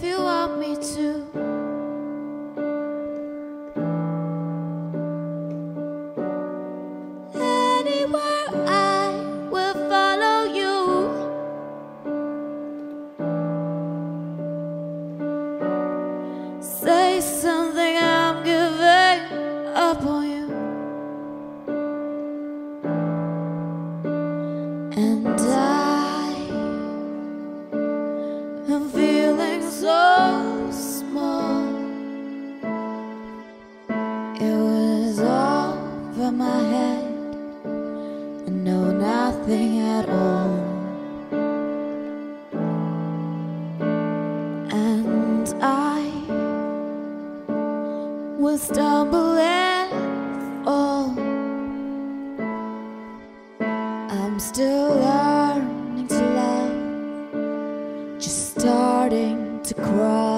want me to. Anywhere I will follow you. Say something, I'm giving up on you. And I over my head and know nothing at all. And I will stumble and fall. I'm still learning to love, just starting to crawl.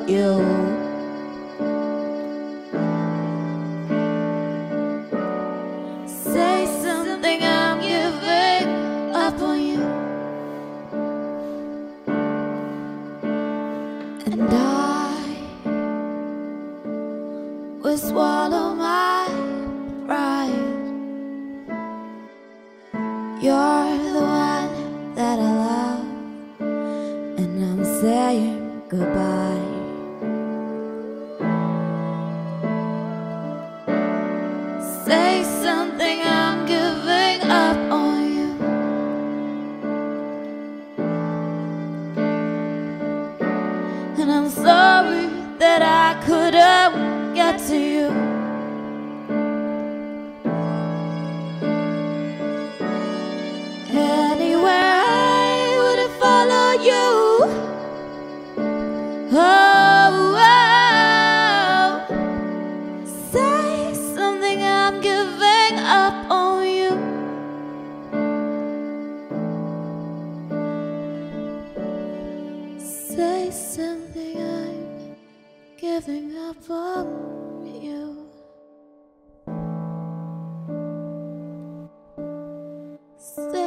about you. Say something, I'm giving up on you. And I will swallow my pride. You're the one that I love, and I'm saying goodbye. Say something, I'm giving up on you. And I'm sorry that I couldn't. something I'm giving up on you. Stay